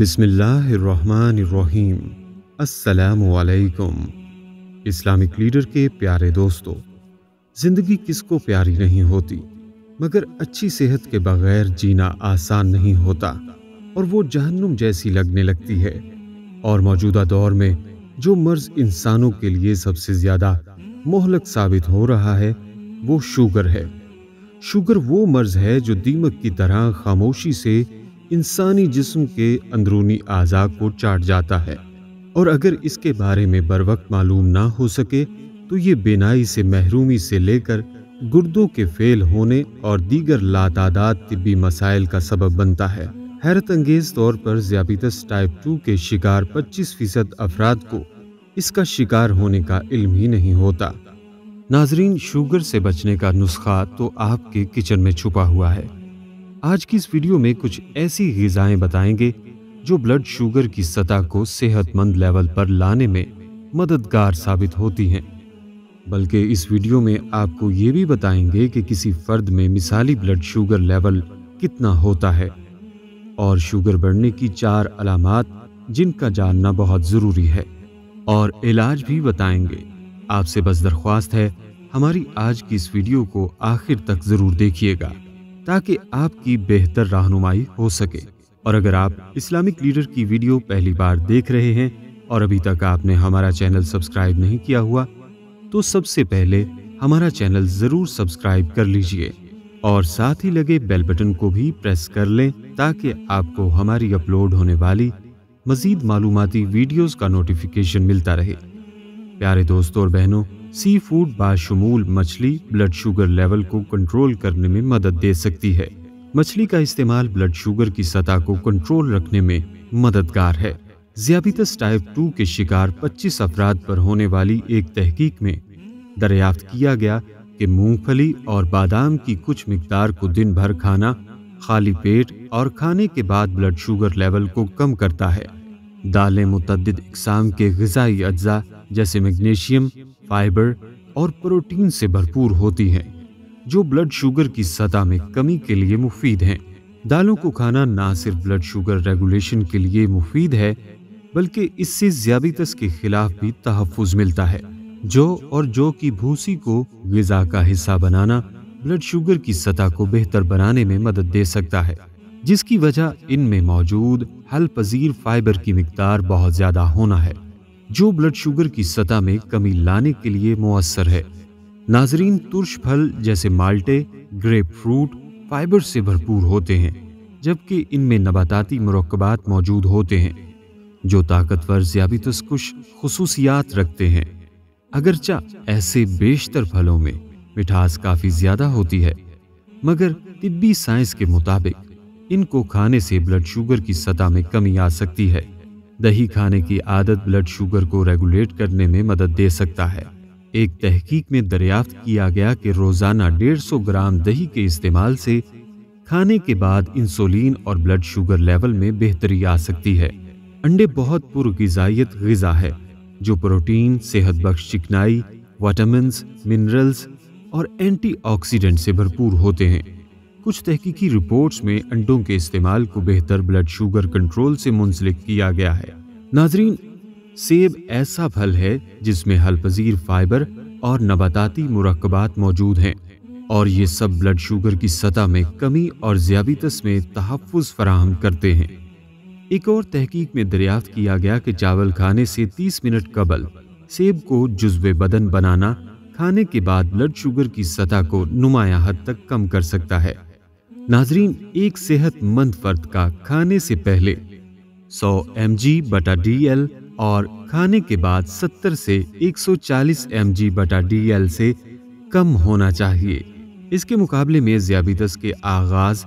بسم اللہ الرحمن الرحیم۔ السلام علیکم۔ اسلامک لیڈر کے پیارے دوستو، زندگی کس کو پیاری نہیں ہوتی، مگر اچھی صحت کے بغیر جینا آسان نہیں ہوتا، اور وہ جہنم جیسی لگنے لگتی ہے۔ اور موجودہ دور میں جو مرض انسانوں کے لیے سب سے زیادہ مہلک ثابت ہو رہا ہے، وہ شوگر ہے۔ شوگر وہ مرض ہے جو دیمک کی طرح خاموشی سے انسانی جسم کے اندرونی اعضاء کو چاٹ جاتا ہے۔ اور اگر اس کے بارے میں بر وقت معلوم نہ ہو سکے، تو یہ بینائی سے محرومی سے لے کر گردوں کے فیل ہونے اور دیگر لاتعداد طبی مسائل کا سبب بنتا ہے۔ حیرت انگیز طور پر زیابیتس ٹائپ ٹو کے شکار پچیس فیصد افراد کو اس کا شکار ہونے کا علم ہی نہیں ہوتا۔ ناظرین، شوگر سے بچنے کا نسخہ تو آپ کے کچن میں چھپا ہوا ہے۔ آج کی اس ویڈیو میں کچھ ایسی غذائیں بتائیں گے جو بلڈ شوگر کی سطح کو صحت مند لیول پر لانے میں مددگار ثابت ہوتی ہیں۔ بلکہ اس ویڈیو میں آپ کو یہ بھی بتائیں گے کہ کسی فرد میں مثالی بلڈ شوگر لیول کتنا ہوتا ہے۔ اور شوگر بڑھنے کی چار علامات جن کا جاننا بہت ضروری ہے۔ اور علاج بھی بتائیں گے۔ آپ سے بس درخواست ہے، ہماری آج کی اس ویڈیو کو آخر تک ضرور دیکھیے گا۔ تاکہ آپ کی بہتر رہنمائی ہو سکے۔ اور اگر آپ اسلامک لیڈر کی ویڈیو پہلی بار دیکھ رہے ہیں اور ابھی تک آپ نے ہمارا چینل سبسکرائب نہیں کیا ہوا، تو سب سے پہلے ہمارا چینل ضرور سبسکرائب کر لیجیے اور ساتھ ہی لگے بیل بٹن کو بھی پریس کر لیں تاکہ آپ کو ہماری اپلوڈ ہونے والی مزید معلوماتی ویڈیوز کا نوٹیفیکیشن ملتا رہے۔ پیارے دوستوں اور بہنوں سی فوڈ باشمول مچھلی بلڈ شوگر لیول کو کنٹرول کرنے میں مدد دے سکتی ہے۔ مچھلی کا استعمال بلڈ شوگر کی سطح کو کنٹرول رکھنے میں مددگار ہے۔ زیابیتس ٹائپ ٹو کے شکار پچیس افراد پر ہونے والی ایک تحقیق میں دریافت کیا گیا کہ مونگ پھلی اور بادام کی کچھ مقدار کو دن بھر کھانا، خالی پیٹ اور کھانے کے بعد بلڈ شوگر لیول کو کم کرتا ہے۔ دالیں متعدد اقسام کے غذائی اجزاء جیسے میگنیشیم فائبر اور پروٹین سے بھرپور ہوتی ہیں، جو بلڈ شوگر کی سطح میں کمی کے لیے مفید ہیں۔ دالوں کو کھانا نہ صرف بلڈ شوگر ریگولیشن کے لیے مفید ہے، بلکہ اس سے زیابیتس کے خلاف بھی تحفظ ملتا ہے۔ جو اور جو کی بھوسی کو غذا کا حصہ بنانا بلڈ شوگر کی سطح کو بہتر بنانے میں مدد دے سکتا ہے، جس کی وجہ ان میں موجود حل پذیر فائبر کی مقدار بہت زیادہ ہونا ہے۔ جو بلڈ شوگر کی سطح میں کمی لانے کے لیے مؤثر ہے۔ ناظرین، ترش پھل جیسے مالٹے، گریپ فروٹ، فائبر سے بھرپور ہوتے ہیں، جبکہ ان میں نباتاتی مرکبات موجود ہوتے ہیں، جو طاقتور زیابیتس کش خصوصیات رکھتے ہیں۔ اگرچہ ایسے بیشتر پھلوں میں مٹھاس کافی زیادہ ہوتی ہے، مگر طبی سائنس کے مطابق ان کو کھانے سے بلڈ شوگر کی سطح میں کمی آ سکتی ہے۔ دہی کھانے کی عادت بلڈ شوگر کو ریگولیٹ کرنے میں مدد دے سکتا ہے۔ ایک تحقیق میں دریافت کیا گیا کہ روزانہ ڈیڑھ سو گرام دہی کے استعمال سے کھانے کے بعد انسولین اور بلڈ شوگر لیول میں بہتری آ سکتی ہے۔ انڈے بہت پرغذائیت غذا ہے، جو پروٹین، صحت بخش چکنائی وائٹامنس منرلز اور اینٹی آکسیڈنٹ سے بھرپور ہوتے ہیں۔ کچھ تحقیقی رپورٹس میں انڈوں کے استعمال کو بہتر بلڈ شوگر کنٹرول سے منسلک کیا گیا ہے۔ ناظرین، سیب ایسا پھل ہے جس میں حل پذیر فائبر اور نباتاتی مرکبات موجود ہیں اور یہ سب بلڈ شوگر کی سطح میں کمی اور زیابیتس میں تحفظ فراہم کرتے ہیں۔ ایک اور تحقیق میں دریافت کیا گیا کہ چاول کھانے سے تیس منٹ قبل سیب کو جزو بدن بنانا کھانے کے بعد بلڈ شوگر کی سطح کو نمایاں حد تک کم کر سکتا ہے۔ ناظرین، ایک صحت مند فرد کا کھانے سے پہلے سو ایم جی بٹا ڈی ایل اور کھانے کے بعد ستر سے ایک سو چالیس ایم جی بٹا ڈی ایل سے کم ہونا چاہیے۔ اس کے مقابلے میں زیابیتس کے آغاز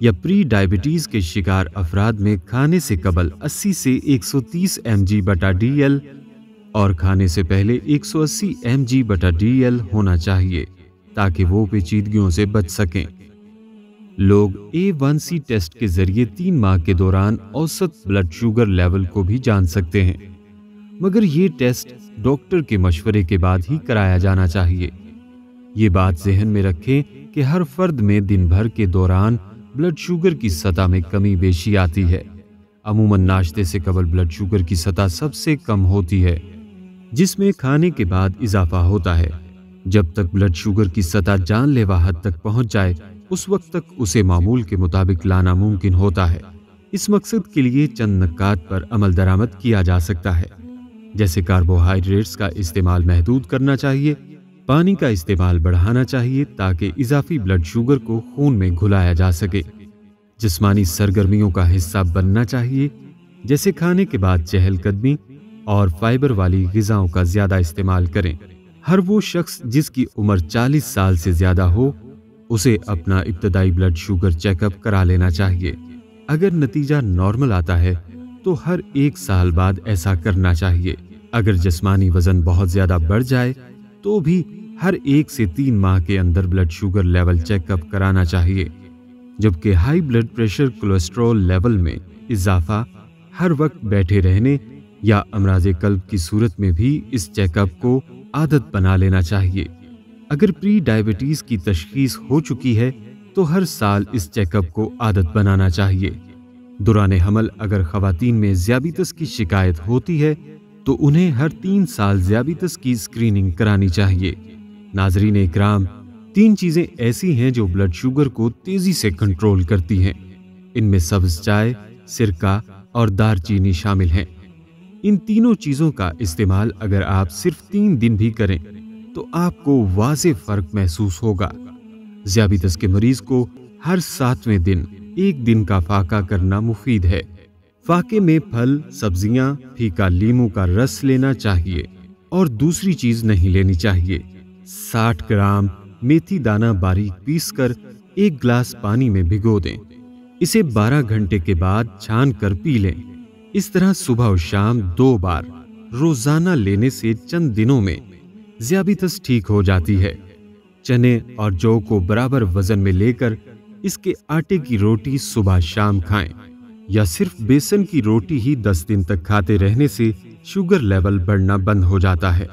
یا پری ڈائبٹیز کے شکار افراد میں کھانے سے قبل اسی سے ایک سو تیس ایم جی بٹا ڈی ایل اور کھانے سے پہلے ایک سو اسی ایم جی بٹا ڈی ایل ہونا چاہیے تاکہ وہ پیچیدگیوں سے بچ سکیں۔ لوگ اے ون سی ٹیسٹ کے ذریعے تین ماہ کے دوران اوسط بلڈ شوگر لیول کو بھی جان سکتے ہیں۔ مگر یہ ٹیسٹ ڈاکٹر کے مشورے کے بعد ہی کرایا جانا چاہیے۔ یہ بات ذہن میں رکھیں کہ ہر فرد میں دن بھر کے دوران بلڈ شوگر کی سطح میں کمی بیشی آتی ہے۔ عموماً ناشتے سے قبل بلڈ شوگر کی سطح سب سے کم ہوتی ہے، جس میں کھانے کے بعد اضافہ ہوتا ہے۔ جب تک بلڈ شوگر کی سطح جان لیوا حد تک پہنچ جائے اس وقت تک اسے معمول کے مطابق لانا ممکن ہوتا ہے۔ اس مقصد کے لیے چند نکات پر عمل درآمد کیا جا سکتا ہے۔ جیسے کاربوہائیڈریٹس کا استعمال محدود کرنا چاہیے، پانی کا استعمال بڑھانا چاہیے تاکہ اضافی بلڈ شوگر کو خون میں گھلایا جا سکے۔ جسمانی سرگرمیوں کا حصہ بننا چاہیے، جیسے کھانے کے بعد چہل قدمی اور فائبر والی غذاؤں کا زیادہ استعمال کریں۔ ہر وہ شخص جس کی عمر چالیس سال سے زیادہ ہو اسے اپنا ابتدائی بلڈ شوگر چیک اپ کرا لینا چاہیے۔ اگر نتیجہ نارمل آتا ہے، تو ہر ایک سال بعد ایسا کرنا چاہیے۔ اگر جسمانی وزن بہت زیادہ بڑھ جائے، تو بھی ہر ایک سے تین ماہ کے اندر blood sugar level check up کرانا چاہیے۔ جبکہ high blood pressure cholesterol level میں اضافہ ہر وقت بیٹھے رہنے یا امراض قلب کی صورت میں بھی اس چیک اپ کو عادت بنا لینا چاہیے۔ اگر پری ڈائبٹیز کی تشخیص ہو چکی ہے، تو ہر سال اس چیک اپ کو عادت بنانا چاہیے۔ دوران حمل اگر خواتین میں زیابیتس کی شکایت ہوتی ہے، تو انہیں ہر تین سال زیابیتس کی اسکریننگ کرانی چاہیے۔ ناظرین اکرام، تین چیزیں ایسی ہیں جو بلڈ شوگر کو تیزی سے کنٹرول کرتی ہیں۔ ان میں سبز چائے، سرکہ اور دار چینی شامل ہیں۔ ان تینوں چیزوں کا استعمال اگر آپ صرف تین دن بھی کریں تو آپ کو واضح فرق محسوس ہوگا۔ زیابیتس کے مریض کو ہر ساتویں دن ایک دن کا فاقہ کرنا مفید ہے۔ فاقے میں پھل، سبزیاں، پھیکا لیمو کا رس لینا چاہیے اور دوسری چیز نہیں لینی چاہیے۔ ساٹھ گرام میتھی دانہ باریک پیس کر ایک گلاس پانی میں بھگو دیں۔ اسے بارہ گھنٹے کے بعد چھان کر پی لیں۔ اس طرح صبح و شام دو بار روزانہ لینے سے چند دنوں میں زیابیتس ٹھیک ہو جاتی ہے۔ چنے اور جو کو برابر وزن میں لے کر اس کے آٹے کی روٹی صبح شام کھائیں یا صرف بیسن کی روٹی ہی دس دن تک کھاتے رہنے سے شوگر لیول بڑھنا بند ہو جاتا ہے۔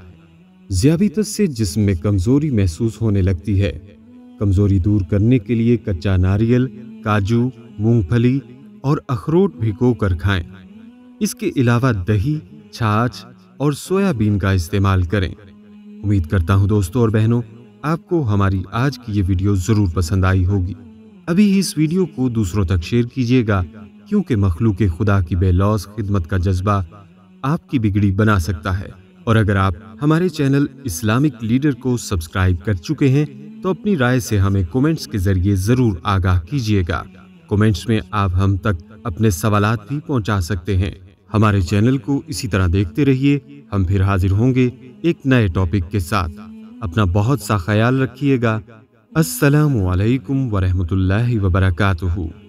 زیابیتس سے جسم میں کمزوری محسوس ہونے لگتی ہے۔ کمزوری دور کرنے کے لیے کچا ناریل، کاجو مونگ پھلی اور اخروٹ بھگو کر کھائیں۔ اس کے علاوہ دہی، چھاچھ اور سویا بین کا استعمال کریں۔ امید کرتا ہوں دوستوں اور بہنوں، آپ کو ہماری آج کی یہ ویڈیو ضرور پسند آئی ہوگی۔ ابھی ہی اس ویڈیو کو دوسروں تک شیئر کیجیے گا، کیونکہ مخلوق خدا کی بے لوس خدمت کا جذبہ آپ کی بگڑی بنا سکتا ہے۔ اور اگر آپ ہمارے چینل اسلامک لیڈر کو سبسکرائب کر چکے ہیں، تو اپنی رائے سے ہمیں کومنٹس کے ذریعے ضرور آگاہ کیجیے گا۔ کومنٹس میں آپ ہم تک اپنے سوالات بھی پہنچا سکتے ہیں۔ ہمارے چینل کو اسی طرح دیکھتے رہیے، ہم پھر حاضر ہوں گے۔ ایک نئے ٹاپک کے ساتھ۔ اپنا بہت سا خیال رکھیے گا۔ السلام علیکم ورحمۃ اللہ وبرکاتہ۔